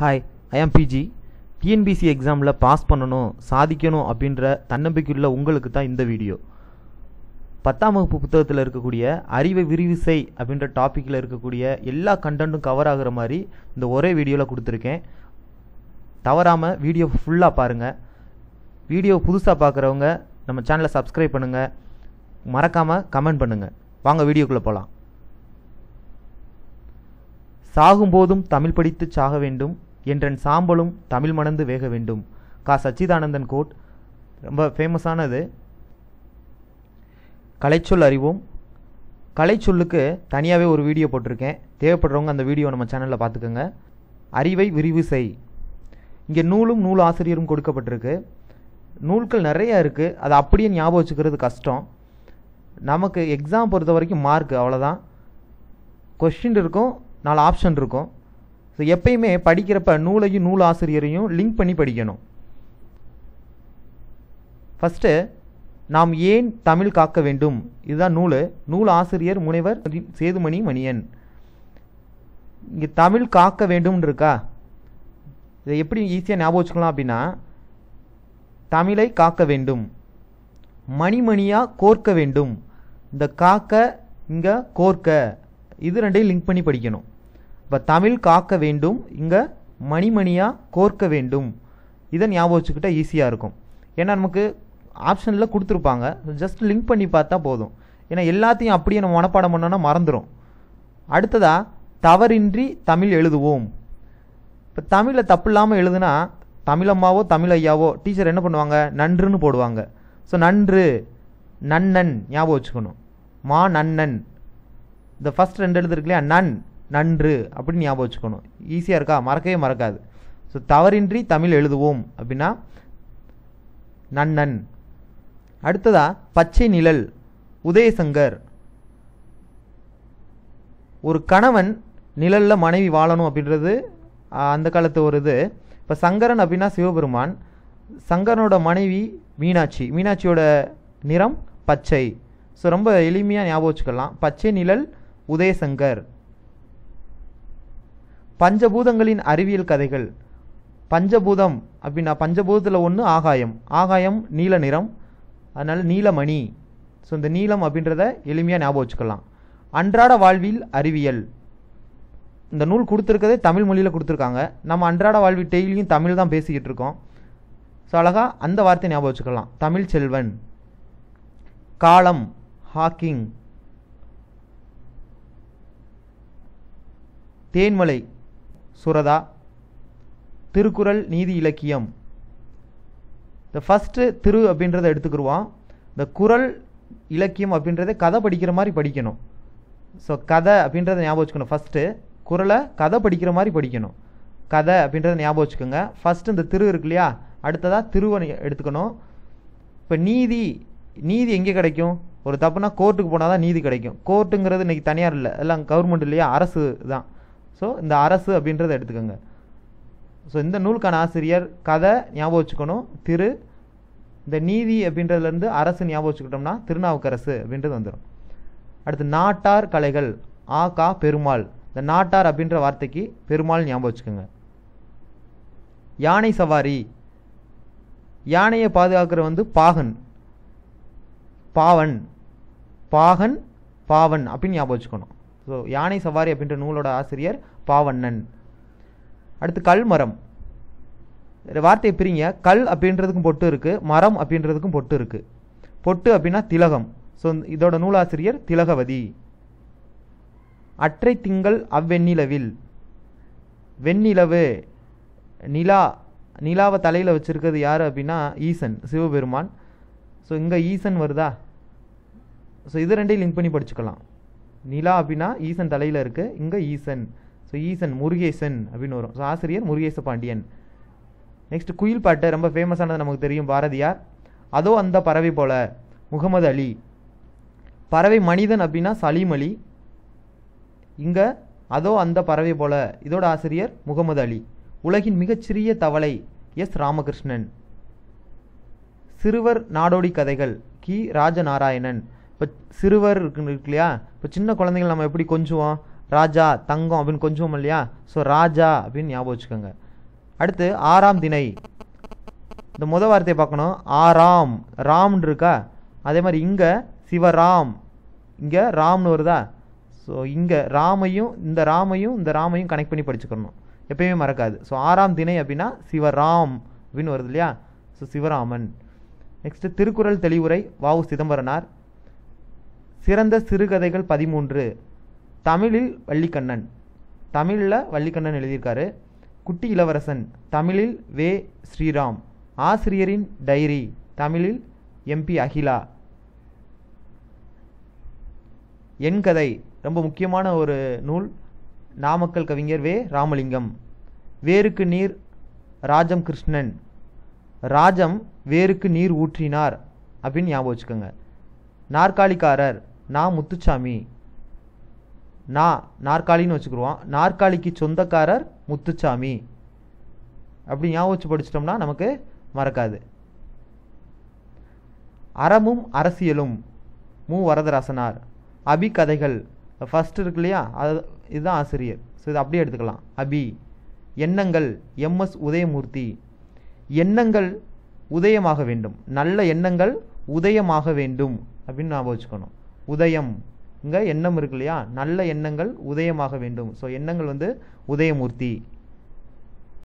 Hi I ஆம் PG TNPSC எக்ஸாமில் pass பண்ணணும் சாதிக்கணும் அப்படின்ற தன்னம்பிக்கையுள்ள உங்களுக்கு தான் இந்த வீடியோ பத்தாம் வகுப்பு புத்தகத்தில் இருக்கக்கூடிய அறிவை விரிவு செய் அப்படின்ற டாப்பிக்கில் இருக்கக்கூடிய எல்லா கண்டென்ட்டும் கவர் ஆகிற மாதிரி இந்த ஒரே வீடியோவில் கொடுத்துருக்கேன். தவறாமல் வீடியோ ஃபுல்லாக பாருங்கள் வீடியோ புதுசாக பார்க்குறவங்க நம்ம சேனலை சப்ஸ்கிரைப் பண்ணுங்கள் மறக்காமல் கமெண்ட் பண்ணுங்கள் வாங்க வீடியோக்குள்ளே போகலாம் சாகும்போதும் தமிழ் படித்து சாக வேண்டும். என்றன் சாம்பலும் தமிழ் மணந்து வேக வேண்டும். கா. சச்சிதானந்தன் கோட் ரொம்ப ஃபேமஸானது கலைச்சொல் அறிவோம். கலைச்சொல்லுக்கு தனியாகவே ஒரு வீடியோ போட்டிருக்கேன். தேவைப்படுறவங்க அந்த வீடியோ நம்ம சேனலில் பார்த்துக்கோங்க அறிவை விரிவு செய். இங்கே நூலும் நூல் ஆசிரியரும் கொடுக்கப்பட்டிருக்கு. நூல்கள் நிறையா இருக்குது அதை அப்படியே ஞாபகம் வச்சுக்கிறது கஷ்டம். நமக்கு எக்ஸாம் பொறுத்த வரைக்கும் மார்க் அவ்வளோதான் கொஷின் இருக்கும் நாலு ஆப்ஷன் இருக்கும். ஸோ எப்பயுமே படிக்கிறப்ப நூலையும் நூல் ஆசிரியரையும் லிங்க் பண்ணி படிக்கணும். ஃபஸ்ட்டு நாம் ஏன் தமிழ் காக்க வேண்டும்? இதுதான் நூல். நூல் ஆசிரியர் முனைவர் சேதுமணி மணியன். இங்கே தமிழ் காக்க வேண்டும்னு இருக்கா? இதை எப்படி ஈஸியாக ஞாபகம் வச்சுக்கலாம் அப்படின்னா தமிழை காக்க வேண்டும். மணிமணியாக கோர்க்க வேண்டும். இந்த காக்க இங்கே கோர்க்க. இது ரெண்டையும் லிங்க் பண்ணி படிக்கணும். இப்போ தமிழ் காக்க வேண்டும் இங்கே மணிமணியாக கோர்க்க வேண்டும். இதை ஞாபகம் வச்சுக்கிட்டால் ஈஸியாக இருக்கும். ஏன்னா நமக்கு ஆப்ஷனில் கொடுத்துருப்பாங்க. ஜஸ்ட் லிங்க் பண்ணி பார்த்தா போதும். ஏன்னா எல்லாத்தையும் அப்படியே நம்ம மனப்பாடம் பண்ணோன்னா மறந்துடும் அடுத்ததாக தவறின்றி தமிழ் எழுதுவோம். இப்போ தமிழில் தப்பு இல்லாமல் எழுதுனா தமிழம்மாவோ தமிழ் ஐயாவோ டீச்சர் என்ன பண்ணுவாங்க? நன்றுன்னு போடுவாங்க. ஸோ நன்று நன்னன் ஞாபகம் வச்சுக்கணும். மா நன்னன். இந்த ஃபஸ்ட் ரெண்டு எழுதுருக்கு இல்லையா? நன். நன்று அப்படின்னு ஞாபகம் வச்சுக்கணும். ஈஸியாக இருக்கா? மறக்கவே மறக்காது. ஸோ தவறின்றி தமிழ் எழுதுவோம் அப்படின்னா நன்னன். அடுத்ததா பச்சை நிழல் உதயசங்கர். ஒரு கணவன் நிழலில் மனைவி வாழணும் அப்படின்றது அந்த காலத்து ஒரு இது. இப்போ சங்கரன் அப்படின்னா சிவபெருமான். சங்கரனோட மனைவி மீனாட்சி. மீனாட்சியோட நிறம் பச்சை. ஸோ ரொம்ப எளிமையாக ஞாபகம் வச்சுக்கலாம். பச்சை நிழல் உதயசங்கர். பஞ்சபூதங்களின் அறிவியல் கதைகள். பஞ்சபூதம் அப்படின்னா பஞ்சபூதத்தில் ஒன்று ஆகாயம். ஆகாயம் நீல நிறம் அதனால் நீலமணி. ஸோ இந்த நீலம் அப்படின்றத எளிமையாக ஞாபகம் வச்சுக்கலாம். அன்றாட வாழ்வில் அறிவியல். இந்த நூல் கொடுத்துருக்கதே தமிழ் மொழியில் கொடுத்துருக்காங்க. நம்ம அன்றாட வாழ்வில் டெய்லியும் தமிழ் தான் பேசிக்கிட்டு இருக்கோம். ஸோ அழகாக அந்த வார்த்தையை ஞாபகம் வச்சுக்கலாம். தமிழ் செல்வன். காலம் ஹாக்கிங். தேன்மலை. சுரதா திருக்குறள் நீதி இலக்கியம். இந்த ஃபஸ்ட்டு திரு அப்படின்றத எடுத்துக்கிடுவோம் இந்த குரல் இலக்கியம் அப்படின்றத கதை படிக்கிற மாதிரி படிக்கணும். ஸோ கதை அப்படின்றத ஞாபகம் வச்சுக்கணும். ஃபஸ்ட்டு குரலை கதை படிக்கிற மாதிரி படிக்கணும். கதை அப்படின்றத ஞாபகம் வச்சுக்கோங்க. ஃபஸ்ட்டு இந்த திரு இருக்கு இல்லையா? அடுத்ததாக திருவை எடுத்துக்கணும். இப்போ நீதி நீதி எங்கே கிடைக்கும்? ஒரு தப்புனா கோர்ட்டுக்கு போனால் தான் நீதி கிடைக்கும். கோர்ட்டுங்கிறது இன்றைக்கி தனியார் இல்லை. எல்லாம் கவர்மெண்ட் இல்லையா? அரசு தான். ஸோ இந்த அரசு அப்படின்றத எடுத்துக்கோங்க. ஸோ இந்த நூலுக்கான ஆசிரியர் கதை ஞாபகம் வச்சுக்கணும். திரு இந்த நீதி அப்படின்றதுலேருந்து அரசு ஞாபகம் வச்சுக்கிட்டோம்னா திருநாவுக்கரசு அப்படின்றது வந்துடும் அடுத்து நாட்டார் கலைகள் ஆ கா பெருமாள். இந்த நாட்டார் அப்படின்ற வார்த்தைக்கு பெருமாள் ஞாபகம் வச்சுக்கோங்க. யானை சவாரி. யானையை பாதுகாக்கிற வந்து பாகன். பாவன். பாகன் பாவன் அப்படின்னு ஞாபகம் வச்சுக்கணும். ஸோ யானை சவாரி அப்படின்ற நூலோட ஆசிரியர் பாவண்ணன். அடுத்து கல் மரம். வார்த்தையை பிரிங்க. கல் அப்படின்றதுக்கும் பொட்டு இருக்குது மரம் அப்படின்றதுக்கும் பொட்டு இருக்குது பொட்டு அப்படின்னா திலகம். ஸோ இதோட நூலாசிரியர் திலகவதி. அற்றை திங்கள் அவ்வெண்ணிலவில். வெண்ணிலவு. நிலா நிலாவை தலையில் வச்சுருக்கிறது யார் அப்படின்னா ஈசன் சிவபெருமான். ஸோ இங்கே ஈசன் வருதா? ஸோ இது ரெண்டையும் லிங்க் பண்ணி படிச்சுக்கலாம். நிலா அப்படின்னா ஈசன் தலையில் இருக்குது இங்கே ஈசன். ஸோ ஈசன் முருகேசன் அப்படின்னு வரும். ஸோ ஆசிரியர் முருகேச பாண்டியன். நெக்ஸ்ட் குயில் பாட்டு ரொம்ப ஃபேமஸானது நமக்கு தெரியும். பாரதியார். அதோ அந்த பறவை போல முகமது அலி. பறவை மனிதன் அப்படின்னா சலீம் அலி. இங்கே அதோ அந்த பறவை போல இதோட ஆசிரியர் முகமது அலி. உலகின் மிகச்சிறிய தவளை எஸ் ராமகிருஷ்ணன். சிறுவர் நாடோடி கதைகள் கி. ராஜநாராயணன். இப்போ சிறுவர் இருக்கு இருக்கு இல்லையா இப்போ சின்ன குழந்தைகள் நம்ம எப்படி கொஞ்சுவோம்? ராஜா தங்கம் அப்படின்னு கொஞ்சுவோம் இல்லையா? ஸோ ராஜா அப்படின்னு ஞாபகம் வச்சுக்கோங்க. அடுத்து ஆறாம் திணை. இந்த முத வார்த்தையை பார்க்கணும். ஆறாம். ராம்னு இருக்கா? அதே மாதிரி இங்கே சிவராம். இங்கே ராம்னு வருதா? ஸோ இங்கே ராமையும் இந்த ராமையும் இந்த ராமையும் கனெக்ட் பண்ணி படிச்சுக்கணும். எப்பயுமே மறக்காது. ஸோ ஆறாம் தினை அப்படின்னா சிவராம் அப்படின்னு வருது இல்லையா? ஸோ சிவராமன். நெக்ஸ்ட்டு திருக்குறள் தெளிவுரை வாவு சிதம்பரனார். சிறந்த சிறுகதைகள் பதிமூன்று. தமிழில் வள்ளிக்கண்ணன். தமிழில் வள்ளிக்கண்ணன் எழுதியிருக்காரு. குட்டி இளவரசன். தமிழில் வே. ஸ்ரீராம். ஆசிரியரின் டைரி. தமிழில் எம்பி அகிலா. என் கதை. ரொம்ப முக்கியமான ஒரு நூல். நாமக்கல் கவிஞர் வே. ராமலிங்கம். வேருக்கு நீர் ராஜம் கிருஷ்ணன். ராஜம் வேருக்கு நீர் ஊற்றினார். அப்படின்னு ஞாபகம் வச்சுக்கோங்க. நாற்காலிக்காரர். நான் முத்துச்சாமி. நான் நாற்காலின்னு வச்சுக்கிடுவோம் நாற்காலிக்கு சொந்தக்காரர் முத்துச்சாமி. அப்படி ஞாபகம் வச்சு படிச்சிட்டோம்னா நமக்கு மறக்காது. அறமும் அரசியலும். மு. வரதராசனார். அபி கதைகள் ஃபர்ஸ்ட் இருக்கு இல்லையா? அது இதுதான் ஆசிரியர். ஸோ இது அப்படியே எடுத்துக்கலாம். அபி. எண்ணங்கள். எம்எஸ் உதயமூர்த்தி. எண்ணங்கள் உதயமாக வேண்டும். நல்ல எண்ணங்கள் உதயமாக வேண்டும். அப்படின்னு ஞாபகம் வச்சுக்கணும். உதயம் இங்கே எண்ணம் இருக்கு இல்லையா? நல்ல எண்ணங்கள் உதயமாக வேண்டும். ஸோ எண்ணங்கள் வந்து உதயமூர்த்தி.